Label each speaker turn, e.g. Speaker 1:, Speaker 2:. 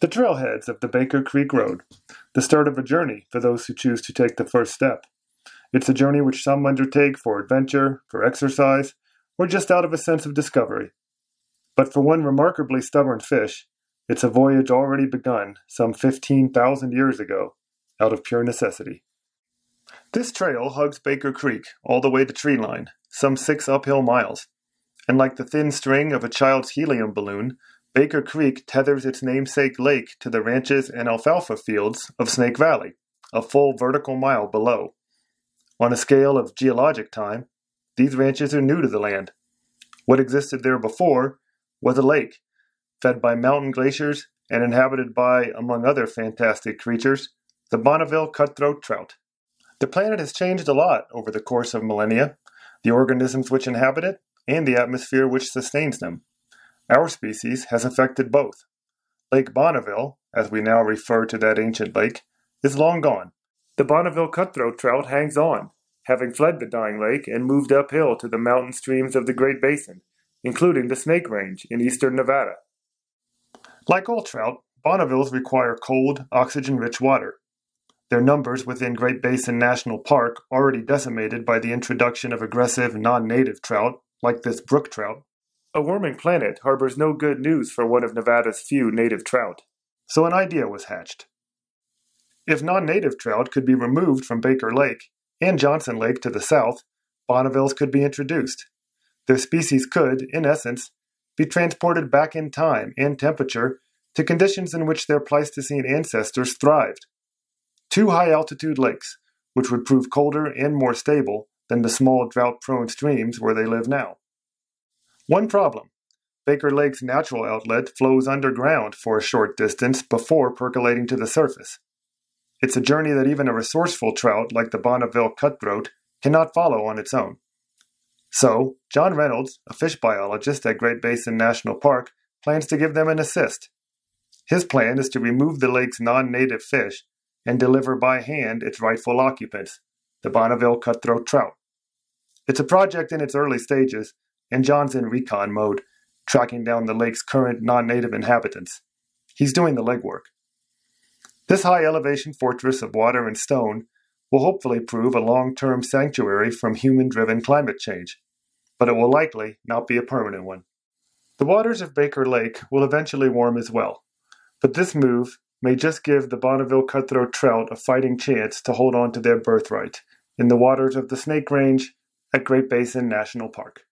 Speaker 1: The trailheads of the Baker Creek Road, the start of a journey for those who choose to take the first step. It's a journey which some undertake for adventure, for exercise, or just out of a sense of discovery. But for one remarkably stubborn fish, it's a voyage already begun some 15,000 years ago, out of pure necessity. This trail hugs Baker Creek all the way to treeline, some six uphill miles. And like the thin string of a child's helium balloon, Baker Creek tethers its namesake lake to the ranches and alfalfa fields of Snake Valley, a full vertical mile below. On a scale of geologic time, these ranches are new to the land. What existed there before was a lake, fed by mountain glaciers and inhabited by, among other fantastic creatures, the Bonneville cutthroat trout. The planet has changed a lot over the course of millennia, the organisms which inhabit it, and the atmosphere which sustains them. Our species has affected both. Lake Bonneville, as we now refer to that ancient lake, is long gone. The Bonneville cutthroat trout hangs on, having fled the dying lake and moved uphill to the mountain streams of the Great Basin, including the Snake Range in eastern Nevada. Like all trout, Bonnevilles require cold, oxygen rich water their numbers within Great Basin National Park already decimated by the introduction of aggressive non native trout, like this brook trout. A warming planet harbors no good news for one of Nevada's few native trout. So an idea was hatched. If non native trout could be removed from Baker Lake and Johnson Lake to the south, Bonnevilles could be introduced. Their species could, in essence, be transported back in time and temperature to conditions in which their Pleistocene ancestors thrived two high altitude lakes, which would prove colder and more stable than the small drought prone streams where they live now. One problem Baker Lake's natural outlet flows underground for a short distance before percolating to the surface. It's a journey that even a resourceful trout like the Bonneville cutthroat cannot follow on its own. So, John Reynolds, a fish biologist at Great Basin National Park, plans to give them an assist. His plan is to remove the lake's non native fish and deliver by hand its rightful occupants, the Bonneville cutthroat trout. It's a project in its early stages, and John's in recon mode, tracking down the lake's current non native inhabitants. He's doing the legwork. This high elevation fortress of water and stone will hopefully prove a long term sanctuary from human driven climate change, but it will likely not be a permanent one. The waters of Baker Lake will eventually warm as well, but this move may just give the Bonneville cutthroat trout a fighting chance to hold on to their birthright in the waters of the Snake Range at Great Basin National Park.